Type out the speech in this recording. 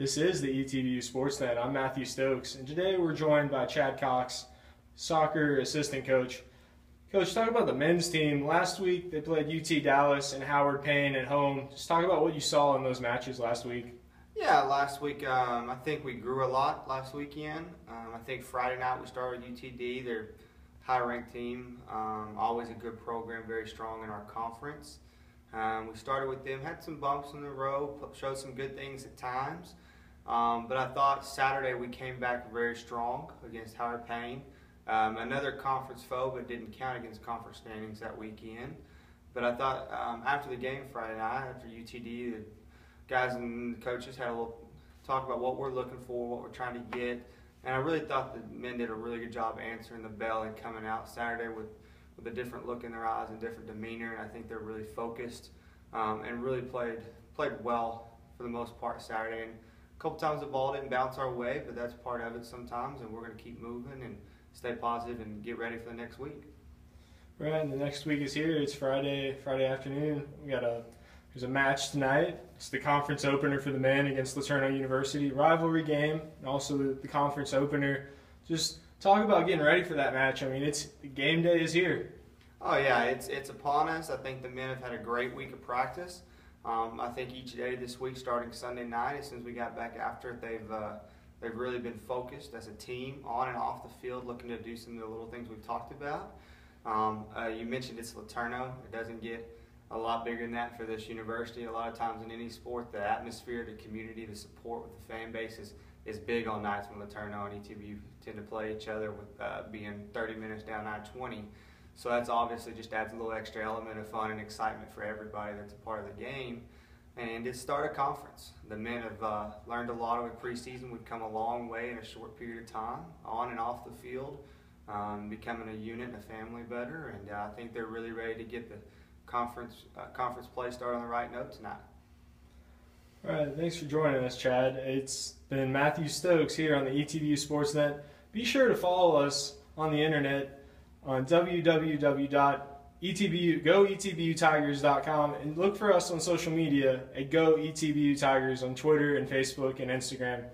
This is the ETBU Sportsnet. I'm Matthew Stokes, and today we're joined by Chad Cox, soccer assistant coach. Coach, talk about the men's team. Last week they played UT Dallas and Howard Payne at home. Just talk about what you saw in those matches last week. Yeah, last week um, I think we grew a lot last weekend. Um, I think Friday night we started UTD. They're high ranked team, um, always a good program, very strong in our conference. Um, we started with them, had some bumps in the road, showed some good things at times. Um, but I thought Saturday we came back very strong against Howard Payne. Um, another conference foe, but didn't count against conference standings that weekend. But I thought um, after the game Friday night, after UTD, the guys and the coaches had a little talk about what we're looking for, what we're trying to get. And I really thought the men did a really good job answering the bell and coming out Saturday with, with a different look in their eyes and different demeanor. And I think they're really focused um, and really played played well for the most part Saturday. And a couple times the ball didn't bounce our way, but that's part of it sometimes, and we're going to keep moving and stay positive and get ready for the next week. Right, and the next week is here. It's Friday, Friday afternoon. We got a there's a match tonight. It's the conference opener for the men against LeTourneau University, rivalry game, and also the, the conference opener. Just talk about getting ready for that match. I mean, it's game day is here. Oh yeah, it's it's upon us. I think the men have had a great week of practice. Um, I think each day this week, starting Sunday night, as soon as we got back after it, they've uh, they've really been focused as a team on and off the field, looking to do some of the little things we've talked about. Um, uh, you mentioned it's LeTourneau. It doesn't get a lot bigger than that for this university. A lot of times in any sport, the atmosphere, the community, the support with the fan base is, is big on nights when LeTourneau and ETBU tend to play each other with uh, being 30 minutes down I-20. So that's obviously just adds a little extra element of fun and excitement for everybody that's a part of the game. And it started a conference. The men have uh, learned a lot of over preseason. We've come a long way in a short period of time, on and off the field, um, becoming a unit and a family better. And uh, I think they're really ready to get the conference uh, conference play started on the right note tonight. All right, thanks for joining us, Chad. It's been Matthew Stokes here on the ETBU Sportsnet. Be sure to follow us on the internet on www.etbu, and look for us on social media at Go ETBU Tigers on Twitter and Facebook and Instagram.